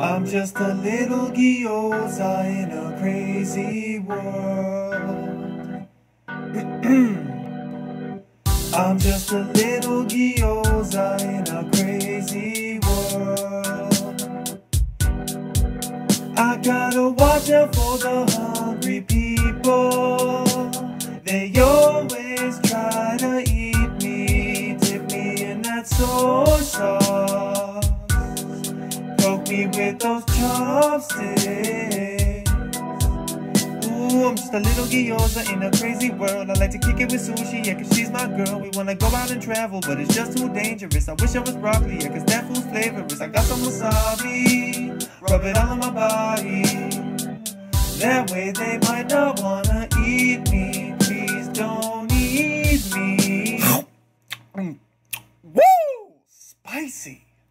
I'm just a little gyoza in a crazy world. I'm just a little gyoza in a crazy world. I gotta watch out for the hungry people. They always try to eat me, dip me in that sauce with those chopsticks. Ooh, I'm just a little gyoza in a crazy world. I like to kick it with sushi, yeah, cause she's my girl. We wanna go out and travel, but it's just too dangerous. I wish I was broccoli, yeah, cause that food's flavorous. I got some wasabi, rub it all on my body. That way they might not wanna eat me. Please don't eat me. Mm. Woo! Spicy.